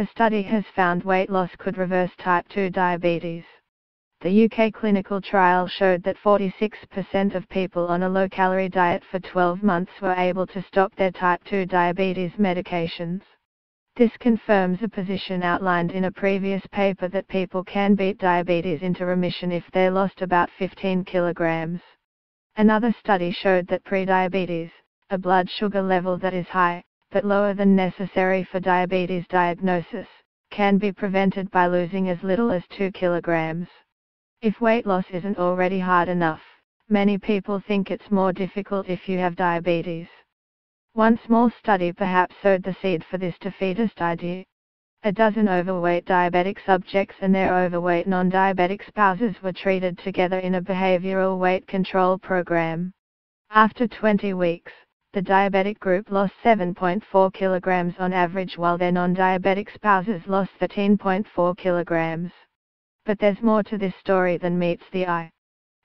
A study has found weight loss could reverse type 2 diabetes. The UK clinical trial showed that 46% of people on a low-calorie diet for 12 months were able to stop their type 2 diabetes medications. This confirms a position outlined in a previous paper that people can beat diabetes into remission if they lost about 15 kilograms. Another study showed that prediabetes, a blood sugar level that is high, but lower than necessary for diabetes diagnosis, can be prevented by losing as little as 2 kilograms. If weight loss isn't already hard enough, many people think it's more difficult if you have diabetes. One small study perhaps sowed the seed for this defeatist idea. A dozen overweight diabetic subjects and their overweight non-diabetic spouses were treated together in a behavioral weight control program. After 20 weeks, the diabetic group lost 7.4 kilograms on average while their non-diabetic spouses lost 13.4 kilograms. But there's more to this story than meets the eye.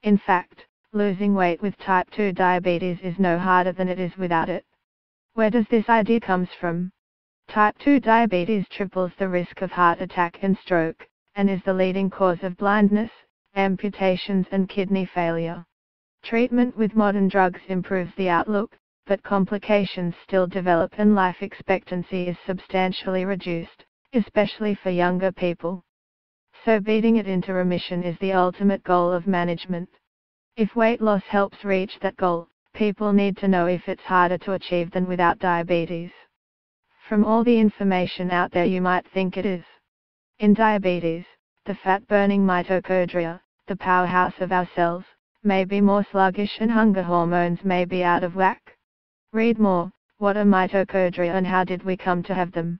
In fact, losing weight with type 2 diabetes is no harder than it is without it. Where does this idea comes from? Type 2 diabetes triples the risk of heart attack and stroke, and is the leading cause of blindness, amputations and kidney failure. Treatment with modern drugs improves the outlook, but complications still develop and life expectancy is substantially reduced, especially for younger people. So beating it into remission is the ultimate goal of management. If weight loss helps reach that goal, people need to know if it's harder to achieve than without diabetes. From all the information out there you might think it is. In diabetes, the fat-burning mitochondria, the powerhouse of our cells, may be more sluggish and hunger hormones may be out of whack. Read more, what are mitochondria and how did we come to have them?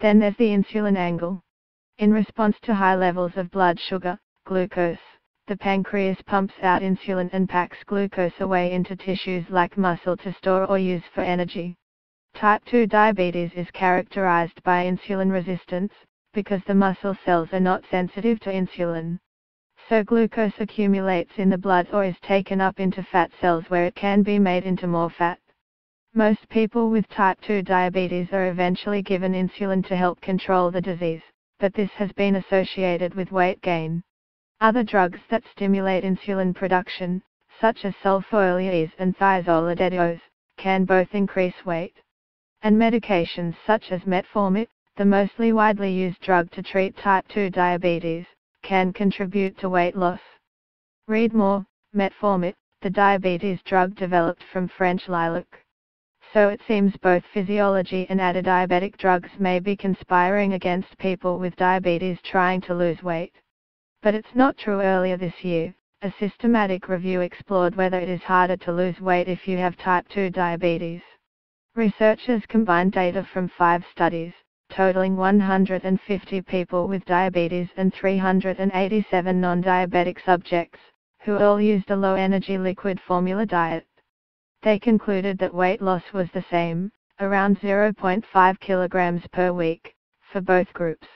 Then there's the insulin angle. In response to high levels of blood sugar, glucose, the pancreas pumps out insulin and packs glucose away into tissues like muscle to store or use for energy. Type 2 diabetes is characterized by insulin resistance, because the muscle cells are not sensitive to insulin. So glucose accumulates in the blood or is taken up into fat cells where it can be made into more fat. Most people with type 2 diabetes are eventually given insulin to help control the disease, but this has been associated with weight gain. Other drugs that stimulate insulin production, such as sulfonylureas and thiazolidinediones, can both increase weight. And medications such as metformin, the mostly widely used drug to treat type 2 diabetes, can contribute to weight loss. Read more, metformin, the diabetes drug developed from French lilac. So it seems both physiology and anti-diabetic drugs may be conspiring against people with diabetes trying to lose weight. But it's not true earlier this year, a systematic review explored whether it is harder to lose weight if you have type 2 diabetes. Researchers combined data from five studies, totaling 150 people with diabetes and 387 non-diabetic subjects, who all used a low-energy liquid formula diet. They concluded that weight loss was the same, around 0.5 kilograms per week, for both groups.